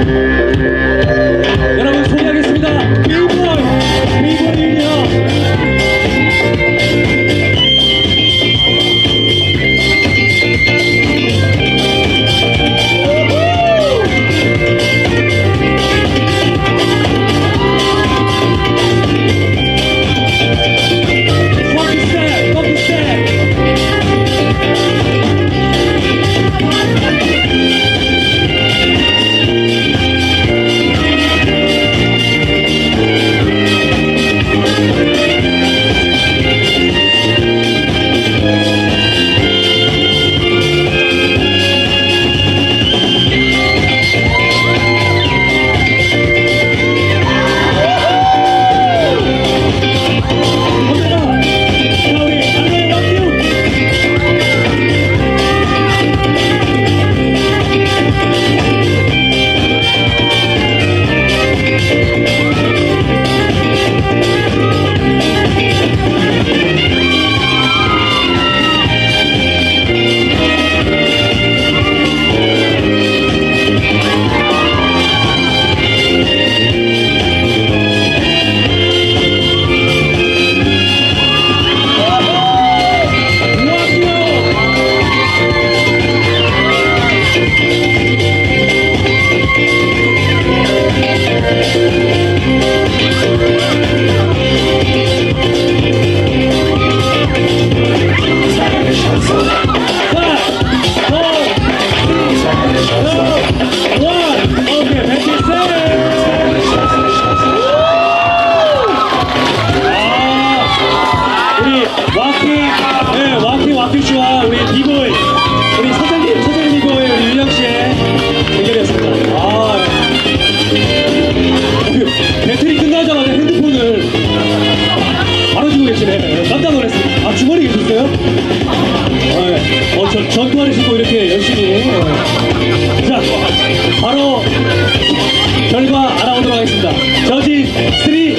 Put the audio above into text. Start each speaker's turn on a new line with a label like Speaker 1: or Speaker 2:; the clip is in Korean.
Speaker 1: Yeah. 네, 와킹 와킹 씨와 우리 비보이, 우리 선생님, 선생님 비보이 우리 윤영 씨의 대결이었습니다. 아, 그 배틀이 끝나자마자 핸드폰을 바로 주고 계시네. 깜짝 놀랐습니다. 아 주머니 계셨어요? 네. 어, 저, 전투화를 신고 이렇게 열심히. 네. 자, 바로 결과 알아보도록 하겠습니다. 저지 3, 2, 1.